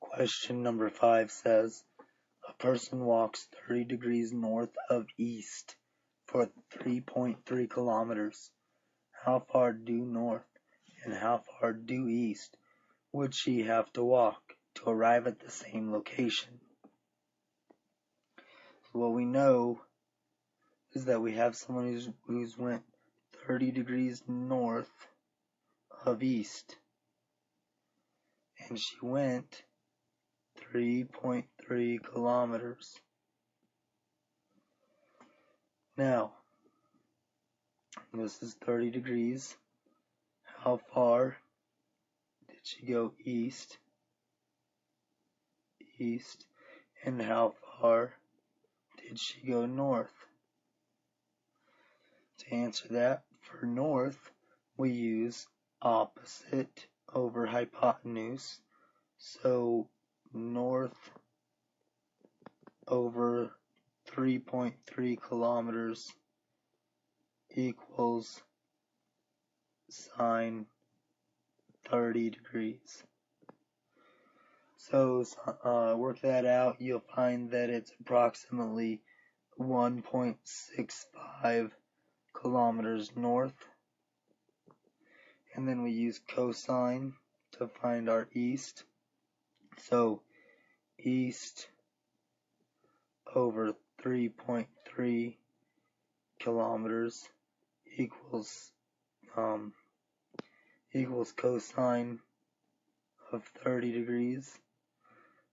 Question number five says, a person walks 30 degrees north of east for 3.3 kilometers. How far due north and how far due east would she have to walk to arrive at the same location? So what we know is that we have someone who's, who's went 30 degrees north of east and she went 3.3 kilometers. Now, this is 30 degrees. How far did she go east? East. And how far did she go north? To answer that, for north, we use opposite over hypotenuse. So over 3.3 kilometers equals sine 30 degrees. So uh, work that out, you'll find that it's approximately 1.65 kilometers north. And then we use cosine to find our east. So east over 3.3 kilometers equals um, equals cosine of 30 degrees,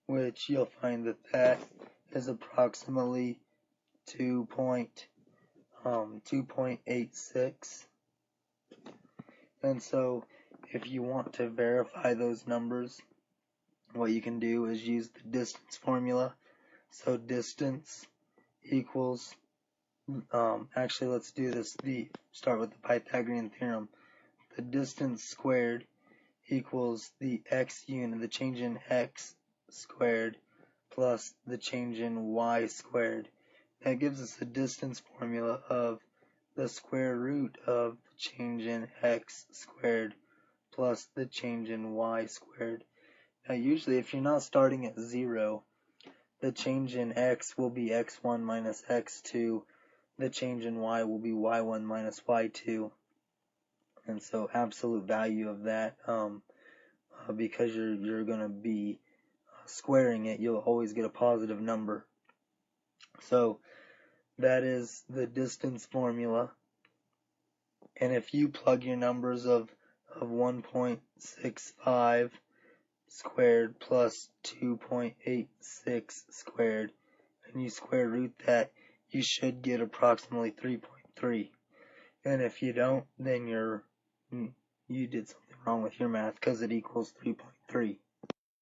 which you'll find that that is approximately 2 point, um, 2.86. And so if you want to verify those numbers, what you can do is use the distance formula. So distance equals, um, actually let's do this, the start with the Pythagorean theorem. The distance squared equals the x unit, the change in x squared plus the change in y squared. That gives us the distance formula of the square root of the change in x squared plus the change in y squared. Now usually if you're not starting at 0, the change in x will be x1 minus x2, the change in y will be y1 minus y2, and so absolute value of that, um, uh, because you're, you're going to be squaring it, you'll always get a positive number. So that is the distance formula. And if you plug your numbers of, of 1.65 squared plus 2.86 squared and you square root that, you should get approximately 3.3. And if you don't, then you're, you did something wrong with your math because it equals 3.3.